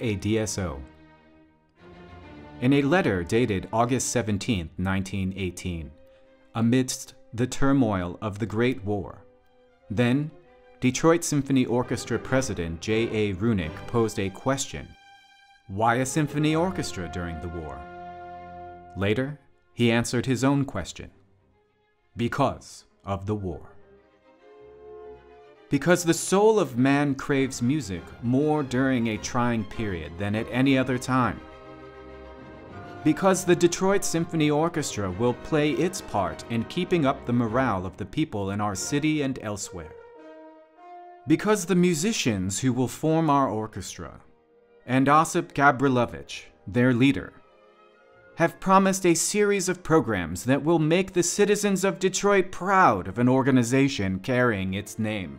A DSO? In a letter dated August 17, 1918, amidst the turmoil of the Great War, then Detroit Symphony Orchestra president J.A. Remick posed a question Why a symphony orchestra during the war? Later, he answered his own question Because of the war. Because the soul of man craves music more during a trying period than at any other time. Because the Detroit Symphony Orchestra will play its part in keeping up the morale of the people in our city and elsewhere. Because the musicians who will form our orchestra, and Osip Gabrilowitsch, their leader, have promised a series of programs that will make the citizens of Detroit proud of an organization carrying its name.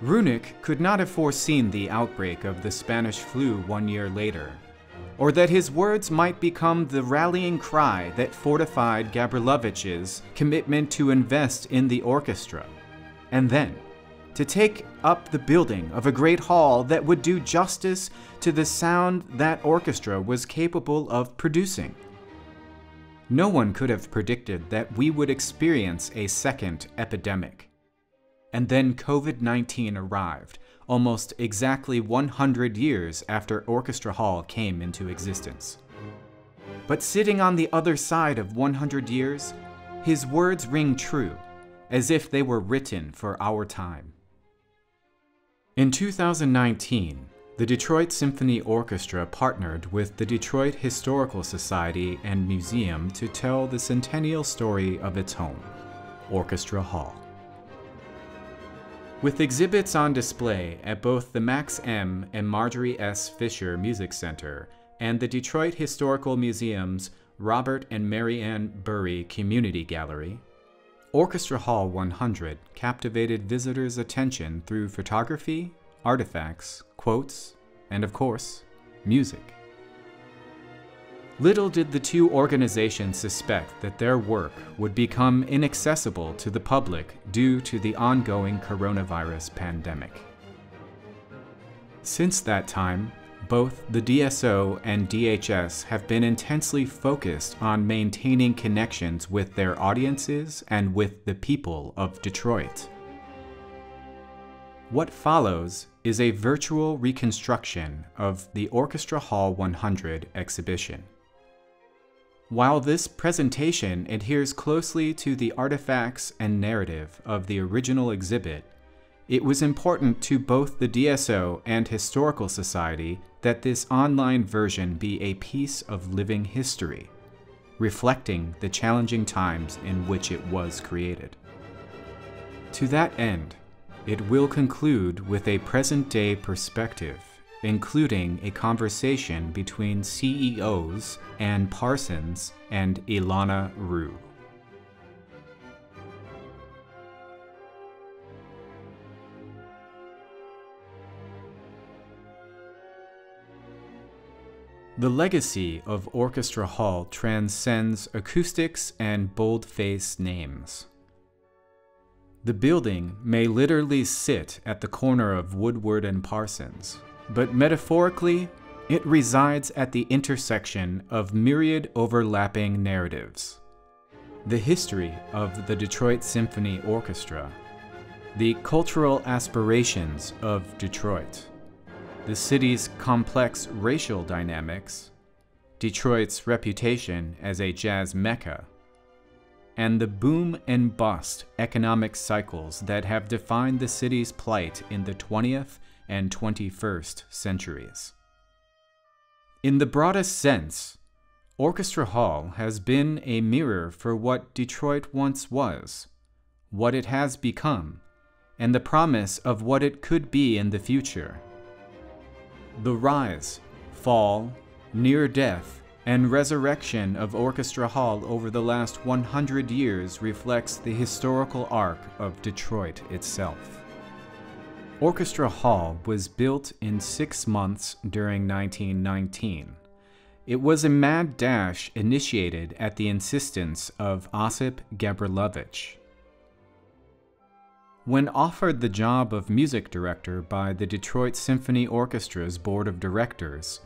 Remick could not have foreseen the outbreak of the Spanish flu one year later, or that his words might become the rallying cry that fortified Gabrilowitsch's commitment to invest in the orchestra, and then to take up the building of a great hall that would do justice to the sound that orchestra was capable of producing. No one could have predicted that we would experience a second epidemic. And then COVID 19 arrived, almost exactly 100 years after Orchestra Hall came into existence. But sitting on the other side of 100 years, his words ring true, as if they were written for our time. In 2019, the Detroit Symphony Orchestra partnered with the Detroit Historical Society and Museum to tell the centennial story of its home, Orchestra Hall. With exhibits on display at both the Max M. and Marjorie S. Fisher Music Center and the Detroit Historical Museum's Robert and Mary Ann Bury Community Gallery, Orchestra Hall 100 captivated visitors' attention through photography, artifacts, quotes, and of course, music. Little did the two organizations suspect that their work would become inaccessible to the public due to the ongoing coronavirus pandemic. Since that time, both the DSO and DHS have been intensely focused on maintaining connections with their audiences and with the people of Detroit. What follows is a virtual reconstruction of the Orchestra Hall 100 exhibition. While this presentation adheres closely to the artifacts and narrative of the original exhibit, it was important to both the DSO and Historical Society that this online version be a piece of living history, reflecting the challenging times in which it was created. To that end, it will conclude with a present day perspective including a conversation between CEOs Ann Parsons and Elana Rugh. The legacy of Orchestra Hall transcends acoustics and bold-faced names. The building may literally sit at the corner of Woodward and Parsons, but metaphorically, it resides at the intersection of myriad overlapping narratives. The history of the Detroit Symphony Orchestra, the cultural aspirations of Detroit, the city's complex racial dynamics, Detroit's reputation as a jazz mecca, and the boom and bust economic cycles that have defined the city's plight in the 20th and 21st centuries. In the broadest sense, Orchestra Hall has been a mirror for what Detroit once was, what it has become, and the promise of what it could be in the future. The rise, fall, near death, and resurrection of Orchestra Hall over the last 100 years reflects the historical arc of Detroit itself. Orchestra Hall was built in six months during 1919. It was a mad dash initiated at the insistence of Osip Gabrilowitsch. When offered the job of music director by the Detroit Symphony Orchestra's board of directors,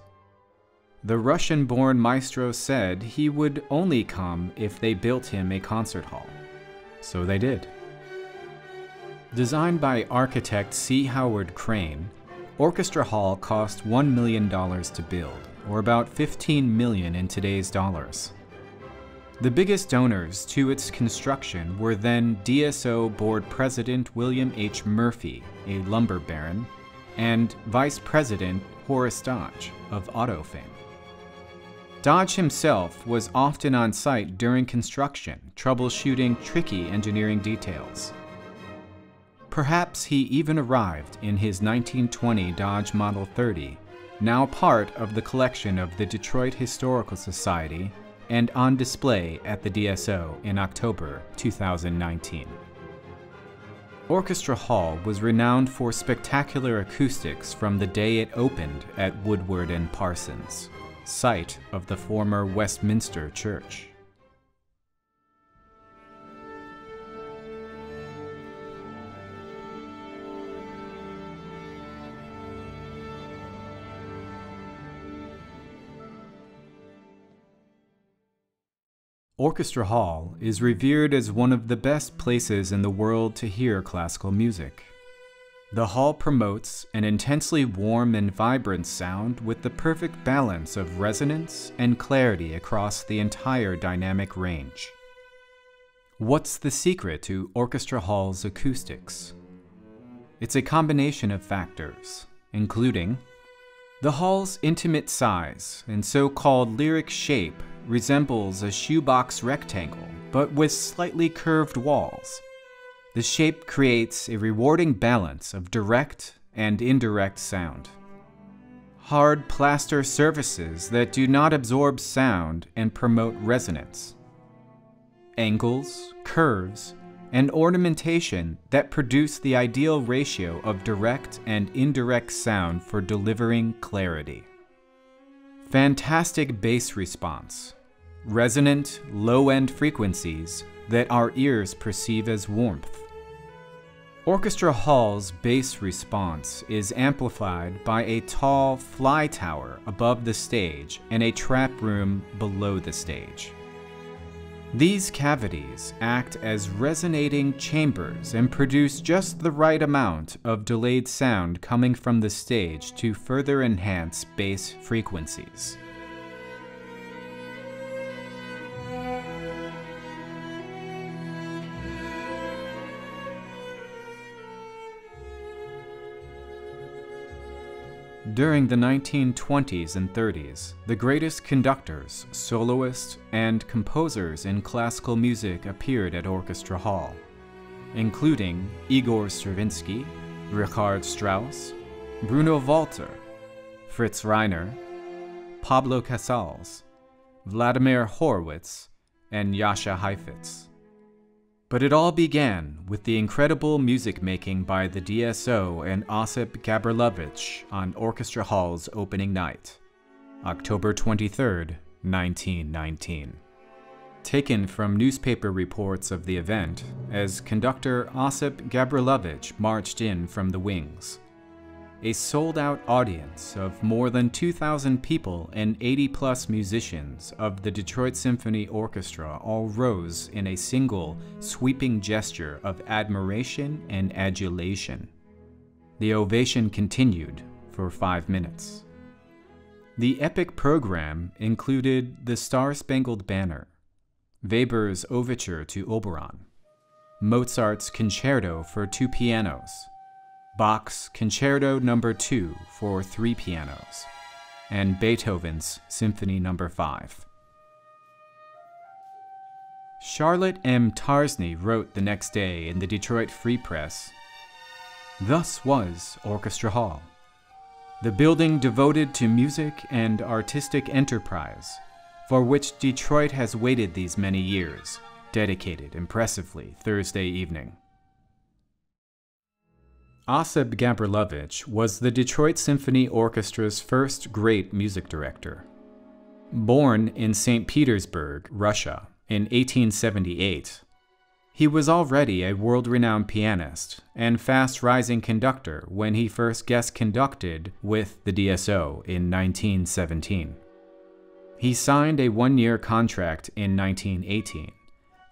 the Russian born maestro said he would only come if they built him a concert hall. So they did. Designed by architect C. Howard Crane, Orchestra Hall cost $1 million to build, or about 15 million in today's dollars. The biggest donors to its construction were then DSO board president William H. Murphy, a lumber baron, and vice president Horace Dodge of auto fame. Dodge himself was often on site during construction, troubleshooting tricky engineering details. Perhaps he even arrived in his 1920 Dodge Model 30, now part of the collection of the Detroit Historical Society and on display at the DSO in October 2019. Orchestra Hall was renowned for spectacular acoustics from the day it opened at Woodward and Parsons site of the former Westminster Church. Orchestra Hall is revered as one of the best places in the world to hear classical music. The hall promotes an intensely warm and vibrant sound with the perfect balance of resonance and clarity across the entire dynamic range. What's the secret to Orchestra Hall's acoustics? It's a combination of factors, including the hall's intimate size and so called lyric shape resembles a shoebox rectangle, but with slightly curved walls the shape creates a rewarding balance of direct and indirect sound. Hard plaster surfaces that do not absorb sound and promote resonance. Angles, curves, and ornamentation that produce the ideal ratio of direct and indirect sound for delivering clarity. Fantastic bass response. Resonant, low-end frequencies that our ears perceive as warmth. Orchestra Hall's bass response is amplified by a tall fly tower above the stage and a trap room below the stage. These cavities act as resonating chambers and produce just the right amount of delayed sound coming from the stage to further enhance bass frequencies. During the 1920s and 30s, the greatest conductors, soloists, and composers in classical music appeared at Orchestra Hall, including Igor Stravinsky, Richard Strauss, Bruno Walter, Fritz Reiner, Pablo Casals, Vladimir Horowitz, and Jascha Heifetz. But it all began with the incredible music making by the DSO and Osip Gabrilowitsch on Orchestra Hall's opening night, October 23, 1919. Taken from newspaper reports of the event, as conductor Osip Gabrilowitsch marched in from the wings a sold out audience of more than 2,000 people and 80 plus musicians of the Detroit Symphony Orchestra all rose in a single, sweeping gesture of admiration and adulation. The ovation continued for five minutes. The epic program included The Star Spangled Banner, Weber's Overture to Oberon, Mozart's Concerto for two pianos, Bach's Concerto No. 2 for three pianos, and Beethoven's Symphony No. 5. Charlotte M. Tarsney wrote the next day in the Detroit Free Press Thus was Orchestra Hall, the building devoted to music and artistic enterprise, for which Detroit has waited these many years, dedicated impressively Thursday evening. Osip Gabrilowitsch was the Detroit Symphony Orchestra's first great music director. Born in St. Petersburg, Russia, in 1878, he was already a world renowned pianist and fast rising conductor when he first guest conducted with the DSO in 1917. He signed a one year contract in 1918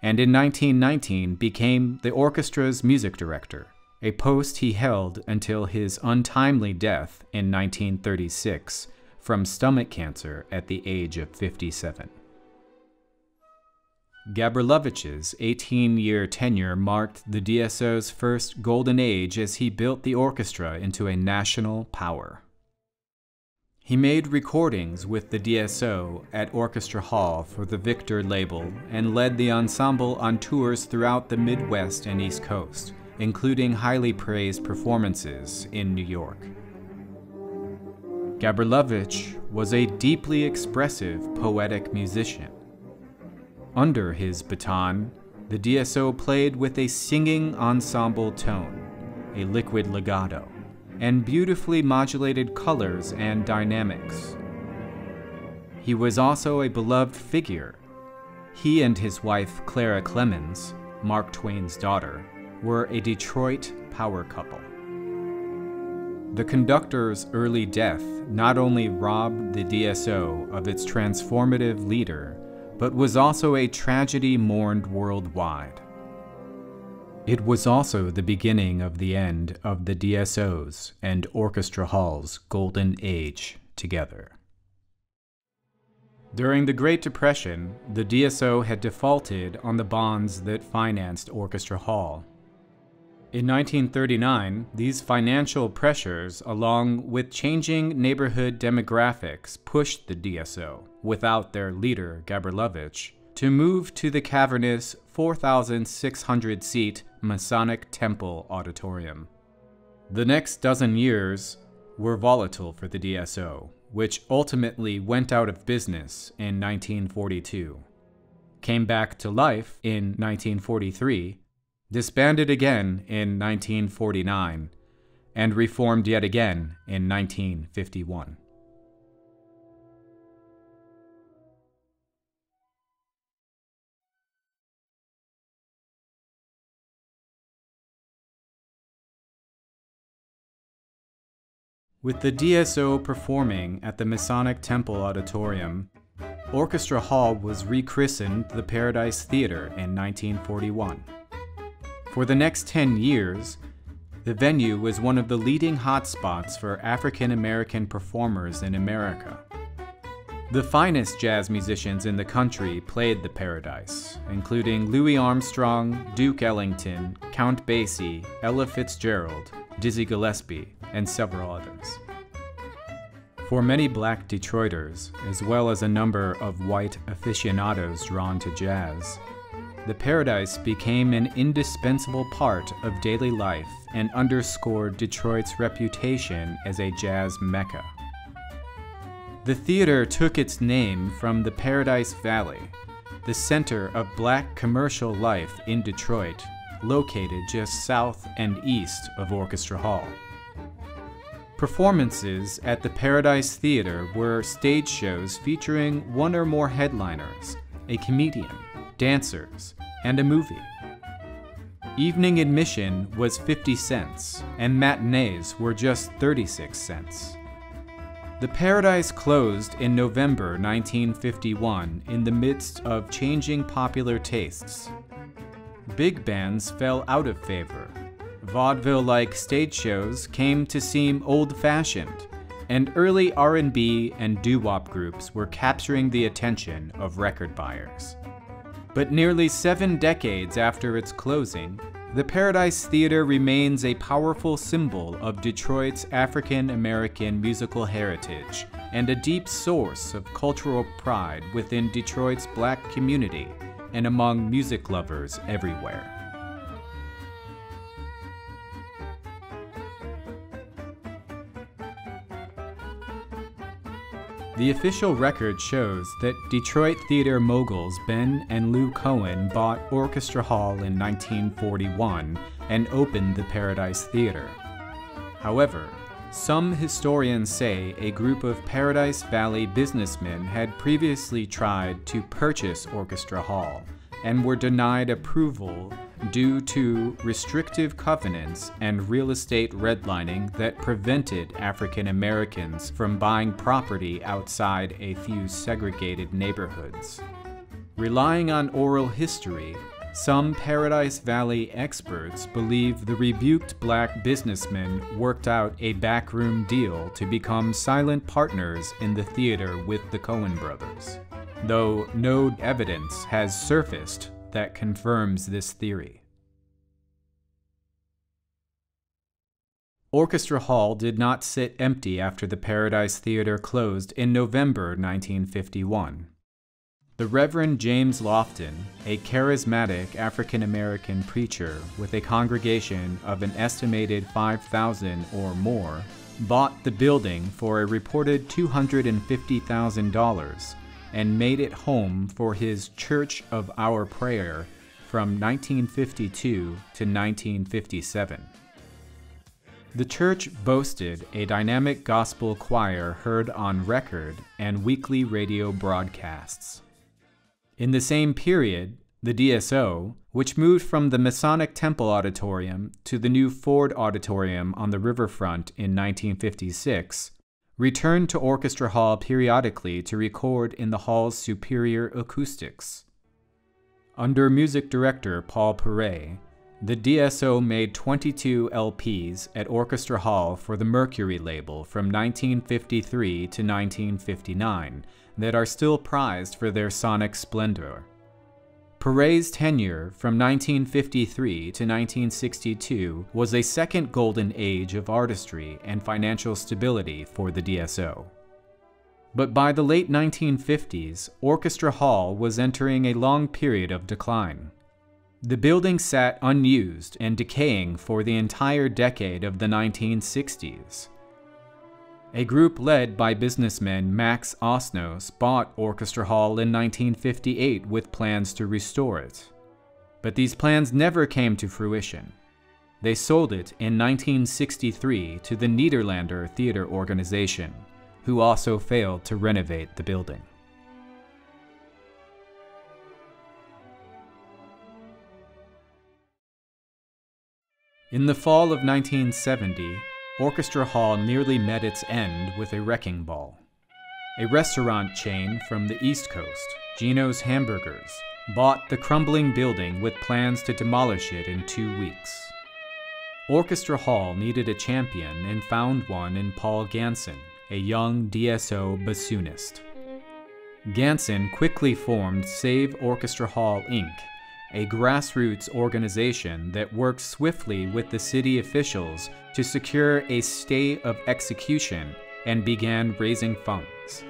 and in 1919 became the orchestra's music director, a post he held until his untimely death in 1936 from stomach cancer at the age of 57. Gabrilowitsch's 18 year tenure marked the DSO's first golden age as he built the orchestra into a national power. He made recordings with the DSO at Orchestra Hall for the Victor label and led the ensemble on tours throughout the Midwest and East Coast, including highly praised performances in New York. Gabrilowitsch was a deeply expressive poetic musician under his baton, the DSO played with a singing ensemble tone, a liquid legato, and beautifully modulated colors and dynamics. He was also a beloved figure. He and his wife, Clara Clemens, Mark Twain's daughter, were a Detroit power couple. The conductor's early death not only robbed the DSO of its transformative leader, but was also a tragedy mourned worldwide. It was also the beginning of the end of the DSO's and Orchestra Hall's golden age together. During the Great Depression, the DSO had defaulted on the bonds that financed Orchestra Hall in 1939, these financial pressures, along with changing neighborhood demographics, pushed the DSO, without their leader, Gabrilowitsch, to move to the cavernous 4,600 seat Masonic Temple Auditorium. The next dozen years were volatile for the DSO, which ultimately went out of business in 1942. Came back to life in 1943 disbanded again in 1949, and reformed yet again in 1951. With the DSO performing at the Masonic Temple Auditorium, Orchestra Hall was rechristened the Paradise Theater in 1941. For the next 10 years, the venue was one of the leading hotspots for African American performers in America. The finest jazz musicians in the country played the Paradise, including Louis Armstrong, Duke Ellington, Count Basie, Ella Fitzgerald, Dizzy Gillespie, and several others. For many black Detroiters, as well as a number of white aficionados drawn to jazz, the Paradise became an indispensable part of daily life and underscored Detroit's reputation as a jazz mecca. The theater took its name from the Paradise Valley, the center of black commercial life in Detroit, located just south and east of Orchestra Hall. Performances at the Paradise Theater were stage shows featuring one or more headliners, a comedian, dancers, and a movie. Evening admission was 50 cents, and matinees were just 36 cents. The Paradise closed in November 1951 in the midst of changing popular tastes. Big bands fell out of favor. Vaudeville-like stage shows came to seem old-fashioned, and early R&B and doo-wop groups were capturing the attention of record buyers. But nearly seven decades after its closing, the Paradise Theater remains a powerful symbol of Detroit's African American musical heritage and a deep source of cultural pride within Detroit's black community and among music lovers everywhere. The official record shows that Detroit theater moguls Ben and Lou Cohen bought Orchestra Hall in 1941 and opened the Paradise Theater. However, some historians say a group of Paradise Valley businessmen had previously tried to purchase Orchestra Hall and were denied approval due to restrictive covenants and real estate redlining that prevented African Americans from buying property outside a few segregated neighborhoods. Relying on oral history, some Paradise Valley experts believe the rebuked black businessmen worked out a backroom deal to become silent partners in the theater with the Cohen brothers, though no evidence has surfaced that confirms this theory. Orchestra Hall did not sit empty after the Paradise Theater closed in November 1951. The Reverend James Lofton, a charismatic African American preacher with a congregation of an estimated 5,000 or more, bought the building for a reported $250,000 and made it home for his Church of Our Prayer from 1952 to 1957. The church boasted a dynamic gospel choir heard on record and weekly radio broadcasts. In the same period, the DSO, which moved from the Masonic Temple Auditorium to the new Ford Auditorium on the riverfront in 1956, returned to Orchestra Hall periodically to record in the hall's superior acoustics. Under music director Paul Paray, the DSO made 22 LPs at Orchestra Hall for the Mercury label from 1953 to 1959 that are still prized for their sonic splendor. Paray's tenure from 1953 to 1962 was a second golden age of artistry and financial stability for the DSO. But by the late 1950s, Orchestra Hall was entering a long period of decline. The building sat unused and decaying for the entire decade of the 1960s. A group led by businessman Max Osnos bought Orchestra Hall in 1958 with plans to restore it. But these plans never came to fruition. They sold it in 1963 to the Nederlander Theater Organization, who also failed to renovate the building. In the fall of 1970, Orchestra Hall nearly met its end with a wrecking ball. A restaurant chain from the East Coast, Gino's Hamburgers, bought the crumbling building with plans to demolish it in two weeks. Orchestra Hall needed a champion and found one in Paul Ganson, a young DSO bassoonist. Ganson quickly formed Save Orchestra Hall Inc., a grassroots organization that worked swiftly with the city officials to secure a stay of execution and began raising funds.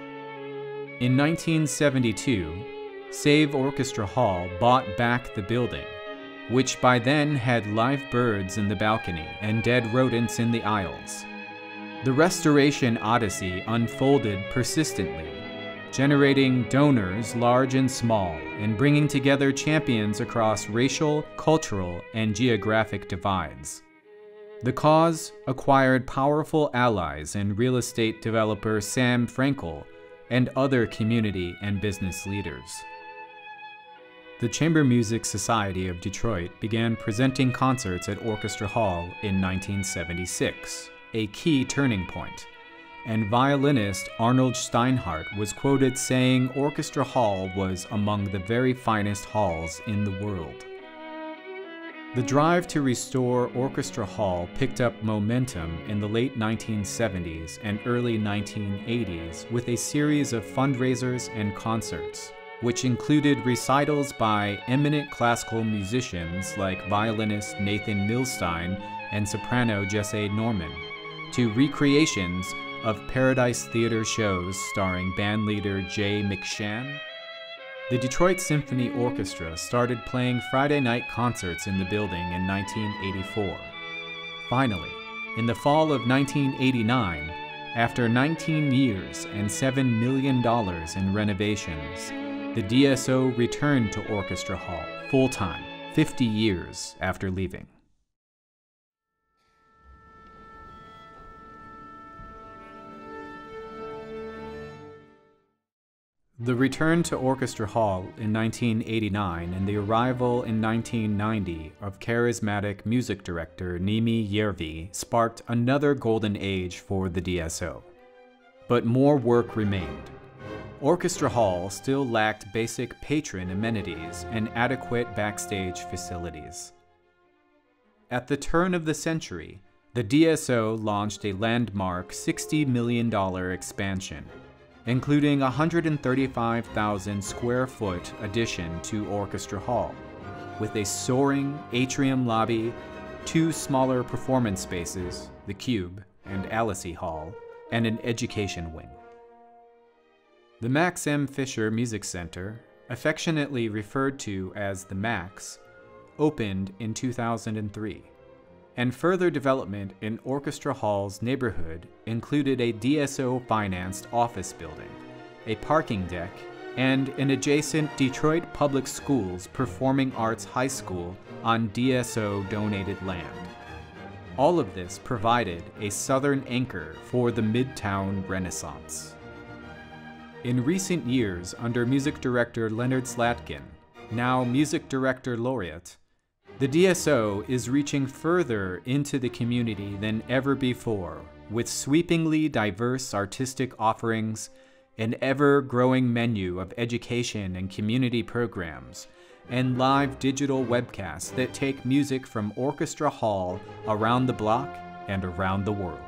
In 1972, Save Orchestra Hall bought back the building, which by then had live birds in the balcony and dead rodents in the aisles. The restoration odyssey unfolded persistently generating donors large and small, and bringing together champions across racial, cultural, and geographic divides. The cause acquired powerful allies in real estate developer Sam Frankel and other community and business leaders. The Chamber Music Society of Detroit began presenting concerts at Orchestra Hall in 1976, a key turning point and violinist Arnold Steinhardt was quoted saying Orchestra Hall was among the very finest halls in the world. The drive to restore Orchestra Hall picked up momentum in the late 1970s and early 1980s with a series of fundraisers and concerts, which included recitals by eminent classical musicians like violinist Nathan Milstein and soprano Jessye Norman, to recreations of Paradise Theater shows starring bandleader Jay McShann. The Detroit Symphony Orchestra started playing Friday night concerts in the building in 1984. Finally, in the fall of 1989, after 19 years and $7 million in renovations, the DSO returned to Orchestra Hall full time, 50 years after leaving. The return to Orchestra Hall in 1989 and the arrival in 1990 of charismatic music director Neeme Järvi sparked another golden age for the DSO. But more work remained. Orchestra Hall still lacked basic patron amenities and adequate backstage facilities. At the turn of the century, the DSO launched a landmark $60 million expansion including a 135,000 square foot addition to Orchestra Hall, with a soaring atrium lobby, two smaller performance spaces, the Cube and Allesee Hall, and an education wing. The Max M. Fisher Music Center, affectionately referred to as the Max, opened in 2003 and further development in Orchestra Hall's neighborhood included a DSO financed office building, a parking deck, and an adjacent Detroit Public Schools Performing Arts High School on DSO donated land. All of this provided a southern anchor for the Midtown Renaissance. In recent years, under music director Leonard Slatkin, now music director laureate, the DSO is reaching further into the community than ever before, with sweepingly diverse artistic offerings, an ever growing menu of education and community programs, and live digital webcasts that take music from Orchestra Hall around the block and around the world.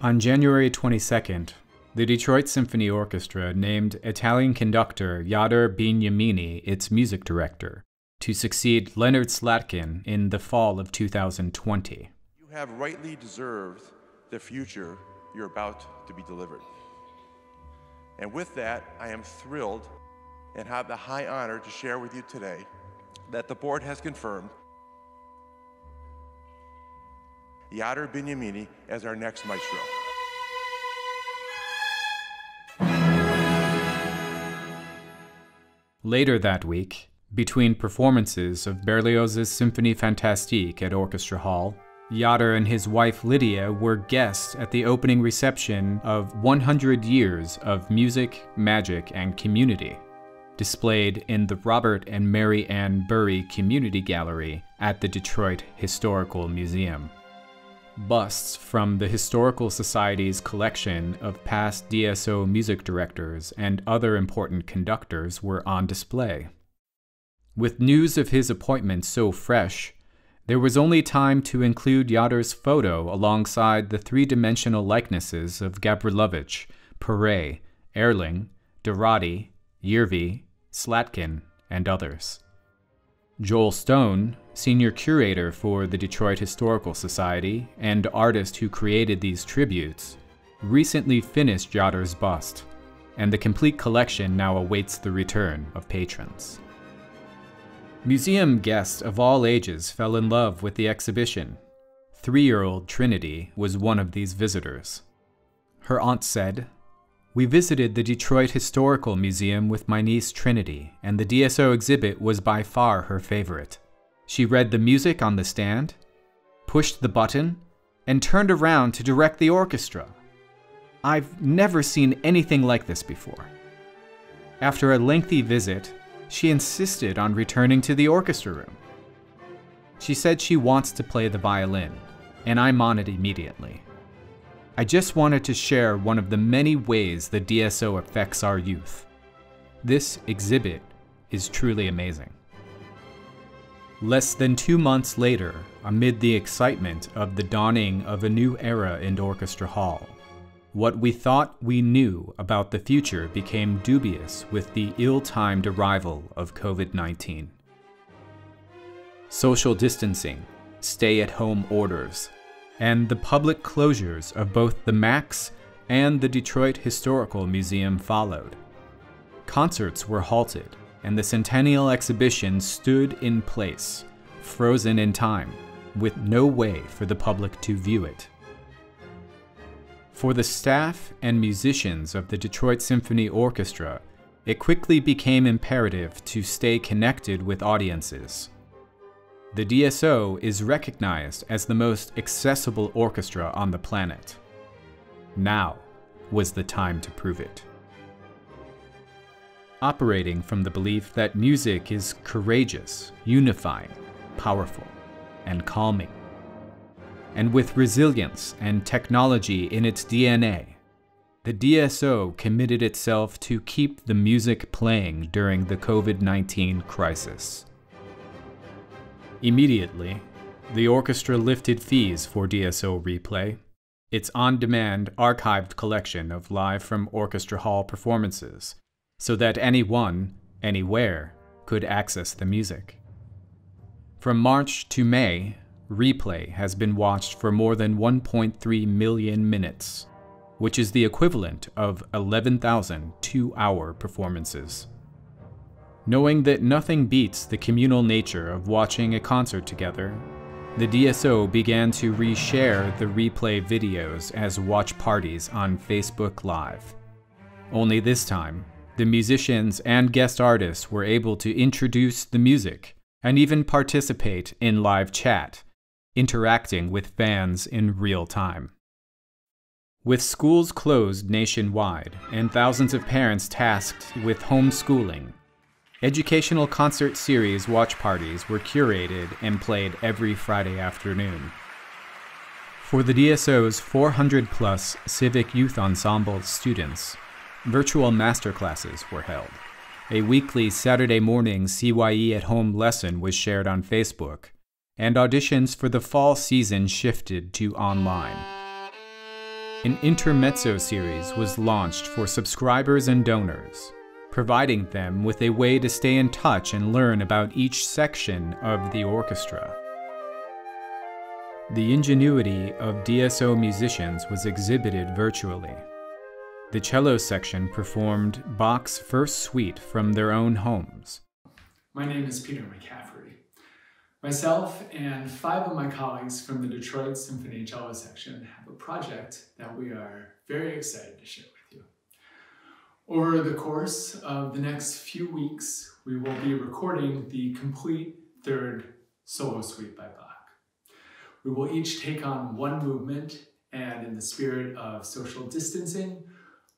On January 22nd, the Detroit Symphony Orchestra named Italian conductor Jader Bignamini its music director to succeed Leonard Slatkin in the fall of 2020. You have rightly deserved the future you're about to be delivered. And with that, I am thrilled and have the high honor to share with you today that the board has confirmed Jader Bignamini as our next maestro. Later that week, between performances of Berlioz's Symphonie Fantastique at Orchestra Hall, Jader and his wife Lydia were guests at the opening reception of 100 Years of Music, Magic, and Community, displayed in the Robert and Mary Ann Bury Community Gallery at the Detroit Historical Museum. Busts from the Historical Society's collection of past DSO music directors and other important conductors were on display. With news of his appointment so fresh, there was only time to include Jader's photo alongside the three dimensional likenesses of Gabrilowitsch, Paray, Ehrling, Dorati, Järvi, Slatkin, and others. Joel Stone, senior curator for the Detroit Historical Society and artist who created these tributes, recently finished Jader's bust, and the complete collection now awaits the return of patrons. Museum guests of all ages fell in love with the exhibition. Three year old Trinity was one of these visitors. Her aunt said, we visited the Detroit Historical Museum with my niece Trinity, and the DSO exhibit was by far her favorite. She read the music on the stand, pushed the button, and turned around to direct the orchestra. I've never seen anything like this before. After a lengthy visit, she insisted on returning to the orchestra room. She said she wants to play the violin, and I'm on it immediately. I just wanted to share one of the many ways the DSO affects our youth. This exhibit is truly amazing. Less than two months later, amid the excitement of the dawning of a new era in Orchestra Hall, what we thought we knew about the future became dubious with the ill timed arrival of COVID 19. Social distancing, stay at home orders, and the public closures of both the MAX and the Detroit Historical Museum followed. Concerts were halted, and the Centennial Exhibition stood in place, frozen in time, with no way for the public to view it. For the staff and musicians of the Detroit Symphony Orchestra, it quickly became imperative to stay connected with audiences. The DSO is recognized as the most accessible orchestra on the planet. Now was the time to prove it. Operating from the belief that music is courageous, unifying, powerful, and calming and with resilience and technology in its DNA, the DSO committed itself to keep the music playing during the COVID 19 crisis. Immediately, the orchestra lifted fees for DSO Replay, its on demand archived collection of live from Orchestra Hall performances, so that anyone, anywhere, could access the music. From March to May, replay has been watched for more than 1.3 million minutes, which is the equivalent of 11,000 two hour performances. Knowing that nothing beats the communal nature of watching a concert together, the DSO began to reshare the replay videos as watch parties on Facebook Live. Only this time, the musicians and guest artists were able to introduce the music and even participate in live chat interacting with fans in real time. With schools closed nationwide and thousands of parents tasked with homeschooling, educational concert series watch parties were curated and played every Friday afternoon. For the DSO's 400 plus Civic Youth Ensemble students, virtual masterclasses were held. A weekly Saturday morning CYE at home lesson was shared on Facebook, and auditions for the fall season shifted to online. An intermezzo series was launched for subscribers and donors, providing them with a way to stay in touch and learn about each section of the orchestra. The ingenuity of DSO musicians was exhibited virtually. The cello section performed Bach's first suite from their own homes. My name is Peter McCaffrey. Myself and five of my colleagues from the Detroit Symphony Cello Section have a project that we are very excited to share with you. Over the course of the next few weeks, we will be recording the complete third solo suite by Bach. We will each take on one movement and in the spirit of social distancing,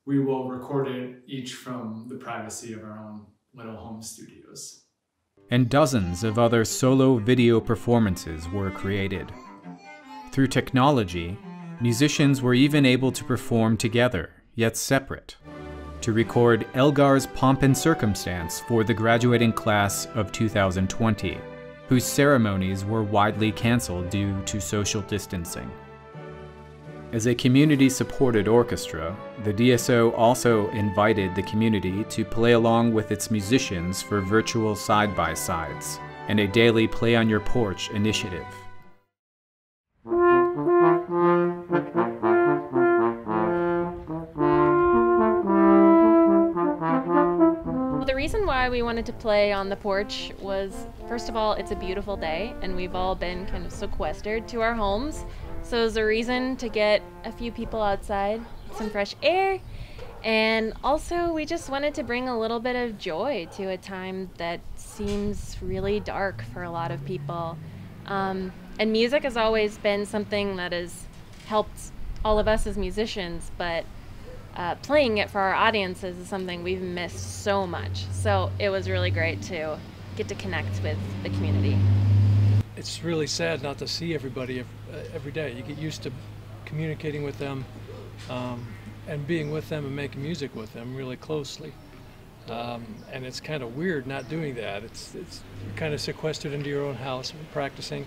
we will record it each from the privacy of our own little home studios and dozens of other solo video performances were created. Through technology, musicians were even able to perform together, yet separate, to record Elgar's Pomp and Circumstance for the graduating class of 2020, whose ceremonies were widely canceled due to social distancing. As a community supported orchestra, the DSO also invited the community to play along with its musicians for virtual side by sides and a daily Play on Your Porch initiative. The reason why we wanted to play on the porch was first of all, it's a beautiful day, and we've all been kind of sequestered to our homes so it was a reason to get a few people outside, some fresh air, and also we just wanted to bring a little bit of joy to a time that seems really dark for a lot of people. Um, and music has always been something that has helped all of us as musicians, but uh, playing it for our audiences is something we've missed so much. So it was really great to get to connect with the community it's really sad not to see everybody every day. You get used to communicating with them um, and being with them and making music with them really closely. Um, and it's kind of weird not doing that. It's, it's kind of sequestered into your own house, practicing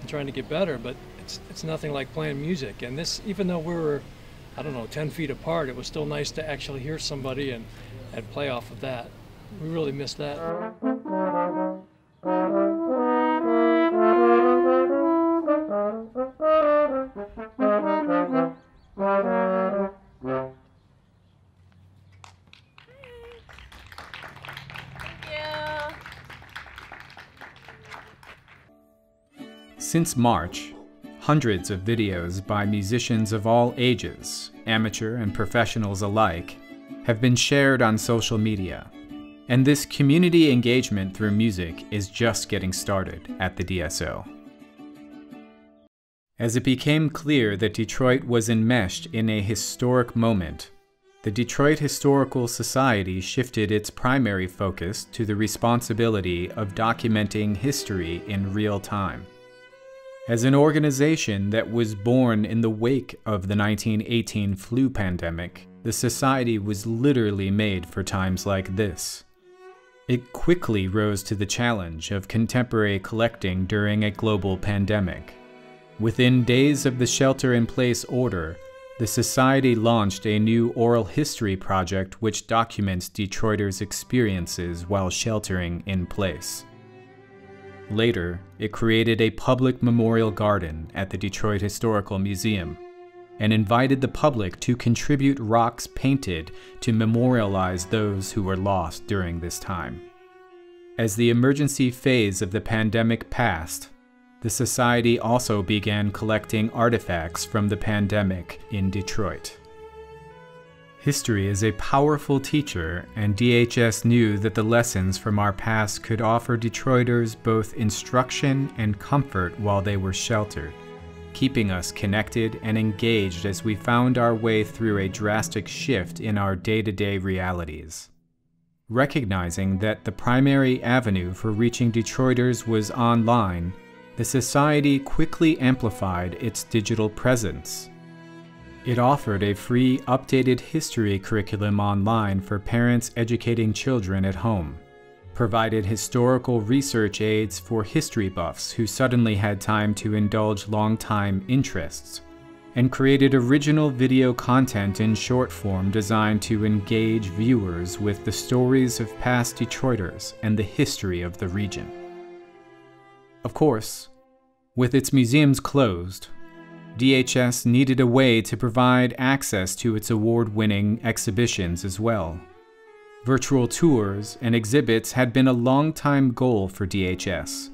and trying to get better, but it's, it's nothing like playing music. And this, even though we were, I don't know, 10 feet apart, it was still nice to actually hear somebody and, and play off of that. We really missed that. Since March, hundreds of videos by musicians of all ages, amateur and professionals alike, have been shared on social media. And this community engagement through music is just getting started at the DSO. As it became clear that Detroit was enmeshed in a historic moment, the Detroit Historical Society shifted its primary focus to the responsibility of documenting history in real time. As an organization that was born in the wake of the 1918 flu pandemic, the Society was literally made for times like this. It quickly rose to the challenge of contemporary collecting during a global pandemic. Within days of the shelter in place order, the Society launched a new oral history project which documents Detroiters' experiences while sheltering in place. Later, it created a public memorial garden at the Detroit Historical Museum and invited the public to contribute rocks painted to memorialize those who were lost during this time. As the emergency phase of the pandemic passed, the Society also began collecting artifacts from the pandemic in Detroit. History is a powerful teacher, and DHS knew that the lessons from our past could offer Detroiters both instruction and comfort while they were sheltered, keeping us connected and engaged as we found our way through a drastic shift in our day to day realities. Recognizing that the primary avenue for reaching Detroiters was online, the Society quickly amplified its digital presence it offered a free, updated history curriculum online for parents educating children at home, provided historical research aids for history buffs who suddenly had time to indulge longtime interests, and created original video content in short form designed to engage viewers with the stories of past Detroiters and the history of the region. Of course, with its museums closed, DHS needed a way to provide access to its award winning exhibitions as well. Virtual tours and exhibits had been a long-time goal for DHS,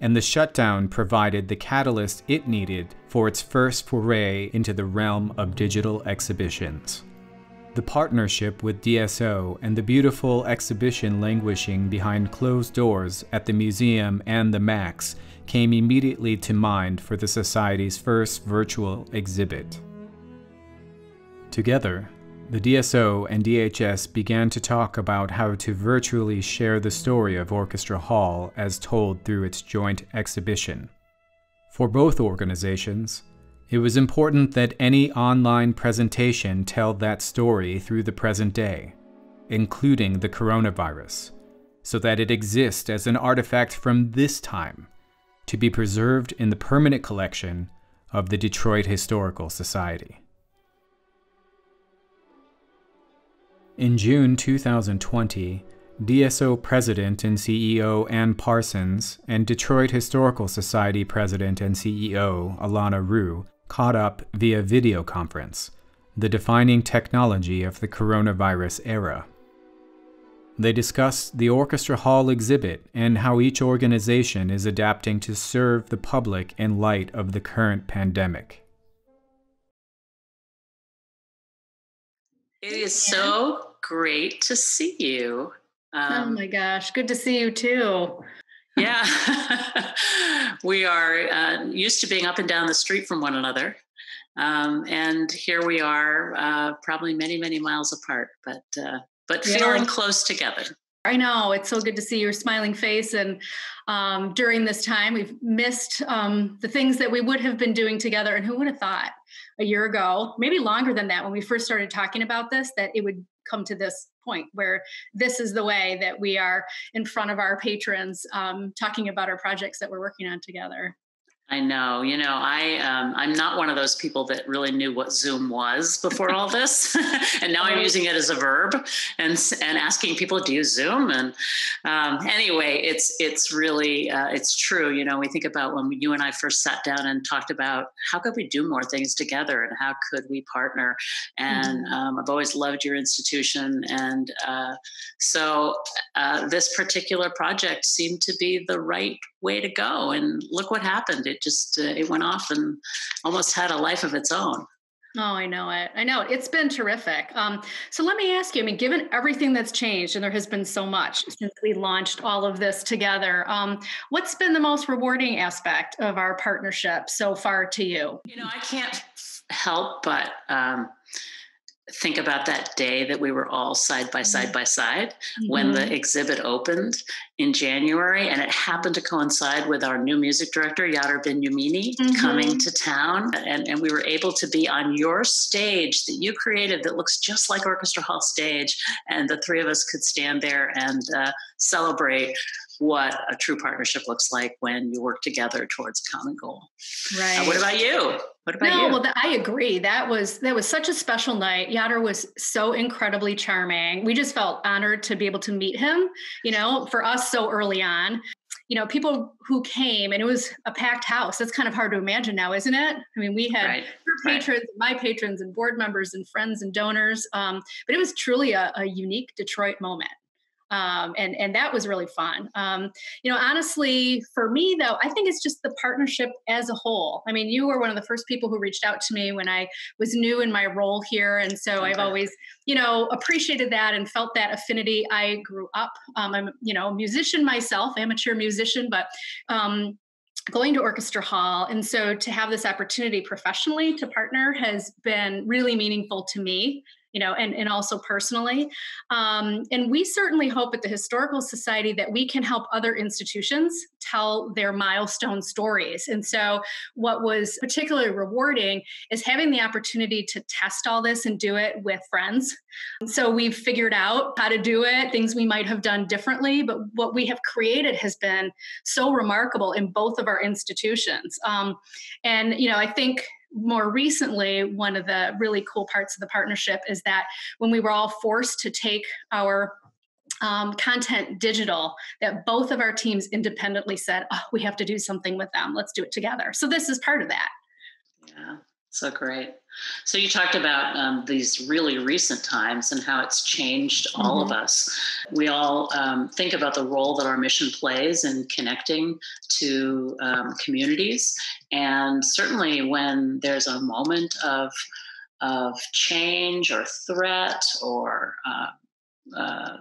and the shutdown provided the catalyst it needed for its first foray into the realm of digital exhibitions. The partnership with DSO and the beautiful exhibition languishing behind closed doors at the museum and the MAX came immediately to mind for the Society's first virtual exhibit. Together, the DSO and DHS began to talk about how to virtually share the story of Orchestra Hall as told through its joint exhibition. For both organizations, it was important that any online presentation tell that story through the present day, including the coronavirus, so that it exists as an artifact from this time to be preserved in the permanent collection of the Detroit Historical Society. In June 2020, DSO President and CEO Anne Parsons and Detroit Historical Society President and CEO Elana Rugh caught up via video conference, the defining technology of the coronavirus era. They discuss the Orchestra Hall exhibit and how each organization is adapting to serve the public in light of the current pandemic. It is so great to see you. Um, oh my gosh, good to see you too. yeah, we are uh, used to being up and down the street from one another. Um, and here we are, uh, probably many, many miles apart, but uh, but yeah. feeling close together. I know it's so good to see your smiling face. And um, during this time, we've missed um, the things that we would have been doing together. And who would have thought a year ago, maybe longer than that, when we first started talking about this, that it would come to this point where this is the way that we are in front of our patrons um, talking about our projects that we're working on together. I know. You know, I um, I'm not one of those people that really knew what Zoom was before all this, and now I'm using it as a verb and and asking people do use Zoom. And um, anyway, it's it's really uh, it's true. You know, we think about when you and I first sat down and talked about how could we do more things together and how could we partner. And mm-hmm. um, I've always loved your institution, and uh, so uh, this particular project seemed to be the right way to go. And look what happened. It just uh, it went off and almost had a life of its own. Oh, I know it. I know it. It's been terrific. Um, so let me ask you. I mean, given everything that's changed, and there has been so much since we launched all of this together, um, what's been the most rewarding aspect of our partnership so far to you? You know, I can't help but um, think about that day that we were all side by side mm-hmm. by side mm-hmm. when the mm-hmm. exhibit opened in January, and it happened to coincide with our new music director, Jader Bignamini, mm-hmm. coming to town. And, and we were able to be on your stage that you created that looks just like Orchestra Hall stage. And the three of us could stand there and uh, celebrate what a true partnership looks like when you work together towards a common goal. Right. Uh, what about you? What about no, you? well, I agree. That was that was such a special night. Jader was so incredibly charming. We just felt honored to be able to meet him. You know, for us so early on. You know, people who came and it was a packed house. That's kind of hard to imagine now, isn't it? I mean, we had right. patrons, right. my patrons, and board members, and friends and donors. Um, but it was truly a, a unique Detroit moment um, and and that was really fun. Um, you know, honestly, for me though, I think it's just the partnership as a whole. I mean, you were one of the first people who reached out to me when I was new in my role here, and so okay. I've always you know appreciated that and felt that affinity. I grew up. Um, I'm you know a musician myself, amateur musician, but um, going to orchestra hall and so to have this opportunity professionally to partner has been really meaningful to me you know, and, and also personally. Um, and we certainly hope at the Historical Society that we can help other institutions tell their milestone stories. And so, what was particularly rewarding is having the opportunity to test all this and do it with friends. So, we've figured out how to do it, things we might have done differently, but what we have created has been so remarkable in both of our institutions. Um, and, you know, I think more recently, one of the really cool parts of the partnership is that when we were all forced to take our um, content digital, that both of our teams independently said, oh, we have to do something with them. Let's do it together. So this is part of that. Yeah, so great. So you talked about um, these really recent times and how it's changed all mm-hmm. of us. We all um, think about the role that our mission plays in connecting to um, communities, and certainly when there's a moment of of change or threat or uh, uh,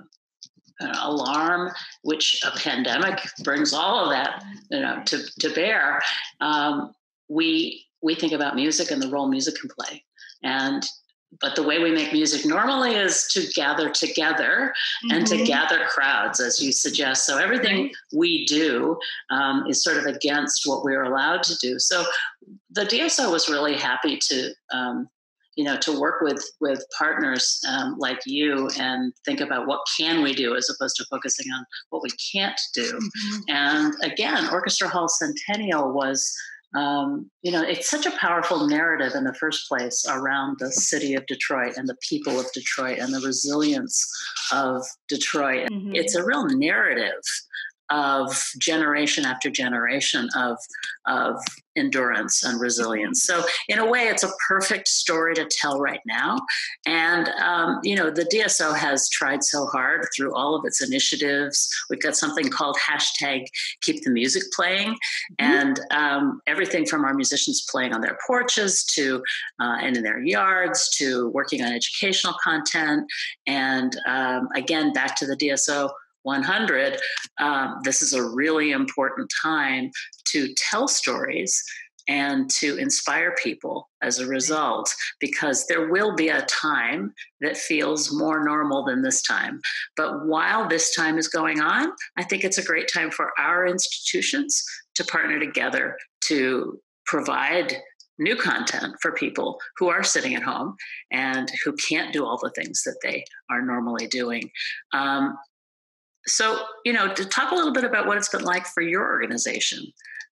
alarm, which a pandemic brings all of that you know to to bear. Um, we we think about music and the role music can play. And but the way we make music normally is to gather together mm-hmm. and to mm-hmm. gather crowds, as you suggest. So everything we do um, is sort of against what we're allowed to do. So the DSO was really happy to. Um, you know to work with with partners um, like you and think about what can we do as opposed to focusing on what we can't do mm-hmm. and again orchestra hall centennial was um, you know, it's such a powerful narrative in the first place around the city of Detroit and the people of Detroit and the resilience of Detroit. Mm-hmm. It's a real narrative of generation after generation of, of endurance and resilience. So, in a way, it's a perfect story to tell right now. And, um, you know, the DSO has tried so hard through all of its initiatives. We've got something called hashtag keep the music playing, mm-hmm. and um, everything from our musicians playing on their porches to uh, and in their yards to working on educational content. And um, again, back to the DSO 100, um, this is a really important time to tell stories and to inspire people as a result, because there will be a time that feels more normal than this time. But while this time is going on, I think it's a great time for our institutions to partner together to provide new content for people who are sitting at home and who can't do all the things that they are normally doing. Um, so, you know, to talk a little bit about what it's been like for your organization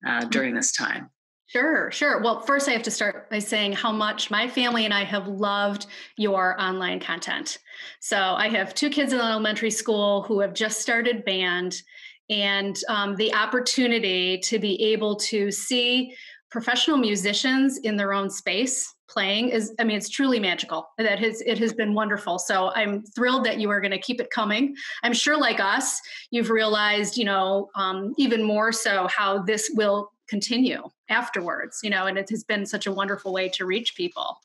uh, mm-hmm. during this time. Sure, sure. Well, first, I have to start by saying how much my family and I have loved your online content. So, I have two kids in elementary school who have just started band, and um, the opportunity to be able to see professional musicians in their own space playing is i mean it's truly magical. That has it has been wonderful. So i'm thrilled that you are going to keep it coming. I'm sure like us you've realized you know um, even more so how this will continue afterwards you know and it has been such a wonderful way to reach people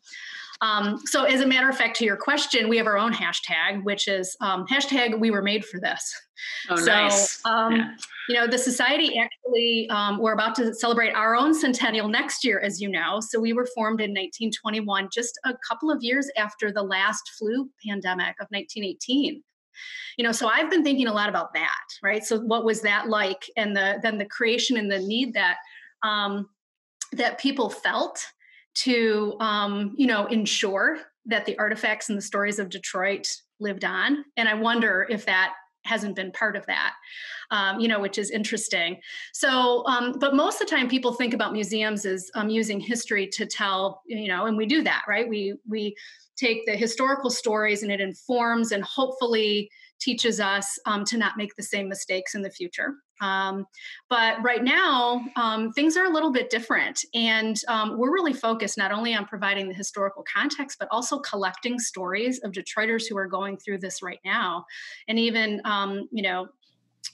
um, so as a matter of fact to your question we have our own hashtag which is um, hashtag we were made for this oh, so nice. um, yeah. you know the society actually um, we're about to celebrate our own centennial next year as you know so we were formed in 1921 just a couple of years after the last flu pandemic of 1918 you know so i've been thinking a lot about that right so what was that like and the then the creation and the need that um, that people felt to um, you know ensure that the artifacts and the stories of detroit lived on. And i wonder if that hasn't been part of that um, you know which is interesting. So um, but most of the time people think about museums as um, using history to tell you know and we do that right? We we take the historical stories and it informs and hopefully teaches us um, to not make the same mistakes in the future. Um, but right now, um, things are a little bit different. And um, we're really focused not only on providing the historical context, but also collecting stories of Detroiters who are going through this right now. And even, um, you know,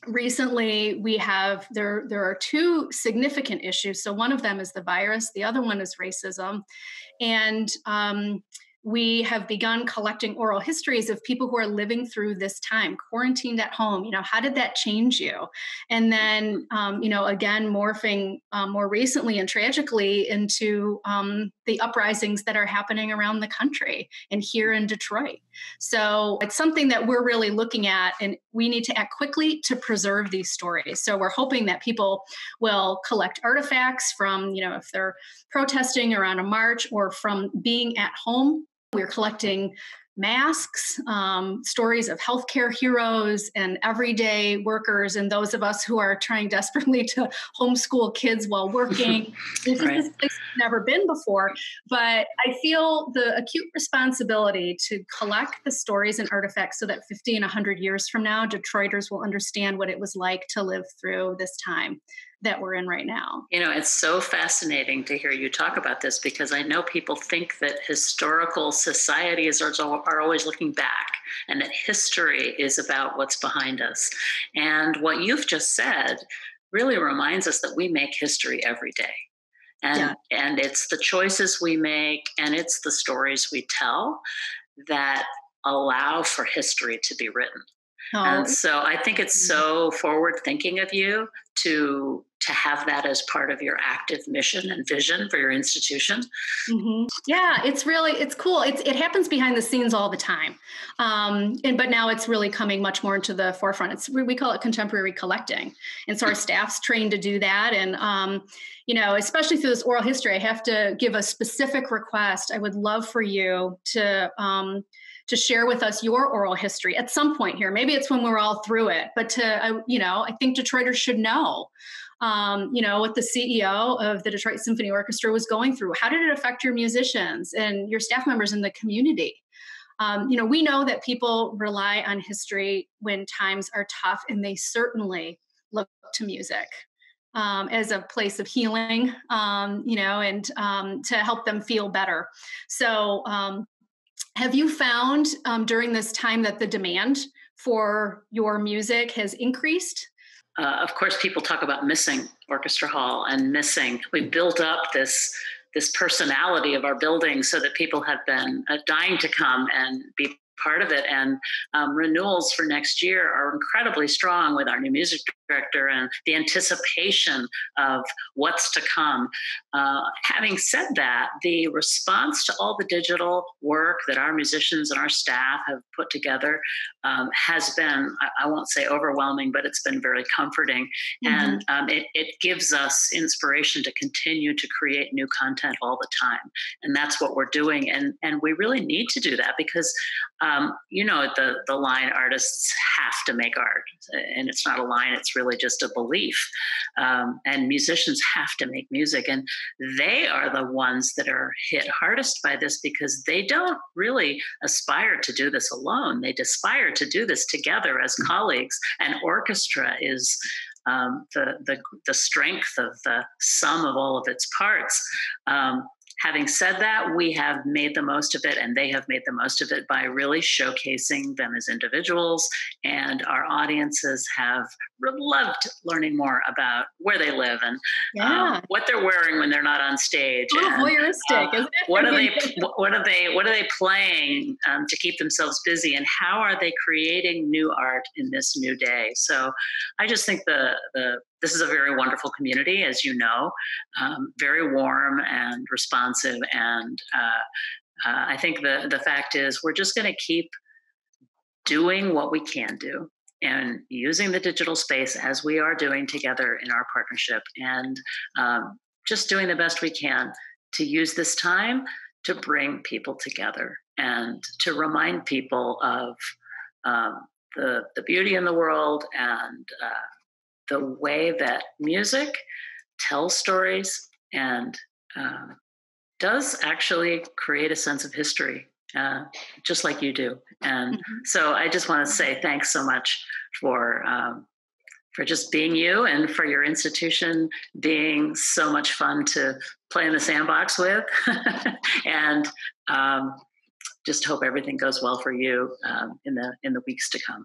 recently we have there there are two significant issues so one of them is the virus the other one is racism and um, we have begun collecting oral histories of people who are living through this time quarantined at home you know how did that change you? And then um, you know again morphing um, more recently and tragically into um, the uprisings that are happening around the country and here in detroit. So it's something that we're really looking at and we need to act quickly to preserve these stories. So we're hoping that people will collect artifacts from you know if they're protesting or on a march or from being at home we're collecting masks, um, stories of healthcare heroes and everyday workers, and those of us who are trying desperately to homeschool kids while working. this right. is this place I've never been before, but I feel the acute responsibility to collect the stories and artifacts so that 50 and 100 years from now, Detroiters will understand what it was like to live through this time that we're in right now. You know, it's so fascinating to hear you talk about this because I know people think that historical societies are, are always looking back and that history is about what's behind us. And what you've just said really reminds us that we make history every day. And, yeah. and it's the choices we make and it's the stories we tell that allow for history to be written. Oh. And so I think it's mm-hmm. so forward thinking of you to to have that as part of your active mission and vision for your institution. Mm-hmm. yeah it's really it's cool. It's, it happens behind the scenes all the time. Um, and but now it's really coming much more into the forefront. It's we call it contemporary collecting. And so our staff's trained to do that. And um, you know especially through this oral history i have to give a specific request. I would love for you to um, to share with us your oral history at some point here. Maybe it's when we're all through it, but to, you know, I think Detroiters should know, um, you know, what the CEO of the Detroit Symphony Orchestra was going through. How did it affect your musicians and your staff members in the community? Um, you know, we know that people rely on history when times are tough, and they certainly look to music um, as a place of healing, um, you know, and um, to help them feel better. So, um, have you found um, during this time that the demand for your music has increased? Uh, of course, people talk about missing Orchestra Hall and missing. We built up this this personality of our building so that people have been uh, dying to come and be part of it. And um, renewals for next year are incredibly strong with our new music director and the anticipation of what's to come. Uh, having said that, the response to all the digital work that our musicians and our staff have put together um, has been, I, I, won't say overwhelming, but it's been very comforting. Mm-hmm. And um, it, it gives us inspiration to continue to create new content all the time. And that's what we're doing. And, and we really need to do that because, um, you know, the, the line artists have to make art. And it's not a line, it's really just a belief. Um, and musicians have to make music. And they are the ones that are hit hardest by this because they don't really aspire to do this alone. They aspire to do this together as colleagues. And orchestra is um, the, the, the strength of the sum of all of its parts. Um, Having said that, we have made the most of it, and they have made the most of it by really showcasing them as individuals. And our audiences have loved learning more about where they live and um, yeah. um, what they're wearing when they're not on stage. Oh, and, voyeuristic, isn't it? What are they? What are they? What are they playing um, to keep themselves busy? And how are they creating new art in this new day? So, I just think the the this is a very wonderful community, as you know, um, very warm and responsive. And uh, uh, I think the the fact is, we're just going to keep doing what we can do and using the digital space as we are doing together in our partnership, and um, just doing the best we can to use this time to bring people together and to remind people of um, the the beauty in the world and uh, the way that music tells stories and uh, does actually create a sense of history, uh, just like you do. And mm-hmm. so I just want to say thanks so much for. Um, for just being you and for your institution being so much fun to play in the sandbox with. and um, just hope everything goes well for you um, in the in the weeks to come.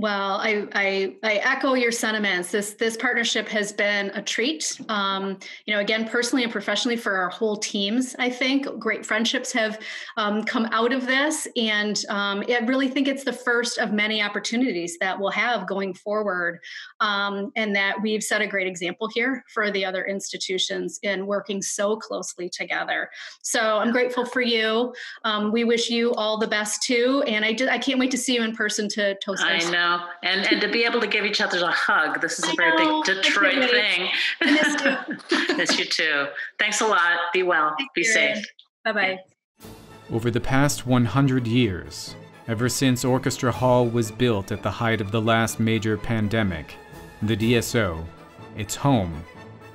Well, I, I, I echo your sentiments. This this partnership has been a treat. Um, you know, again, personally and professionally for our whole teams. I think great friendships have um, come out of this, and um, I really think it's the first of many opportunities that we'll have going forward, um, and that we've set a great example here for the other institutions in working so closely together. So I'm grateful for you. Um, we wish you all the best too, and I just I can't wait to see you in person to toast. I know know, and and to be able to give each other a hug. This is a very know, big Detroit thing. miss you. miss you too. Thanks a lot. Be well. Thank be you. safe. Bye bye. Over the past 100 years, ever since Orchestra Hall was built at the height of the last major pandemic, the DSO, its home,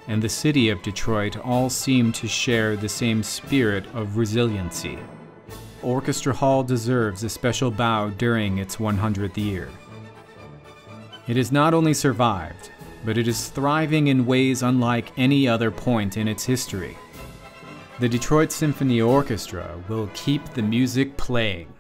and the city of Detroit all seem to share the same spirit of resiliency. Orchestra Hall deserves a special bow during its 100th year. It has not only survived, but it is thriving in ways unlike any other point in its history. The Detroit Symphony Orchestra will keep the music playing.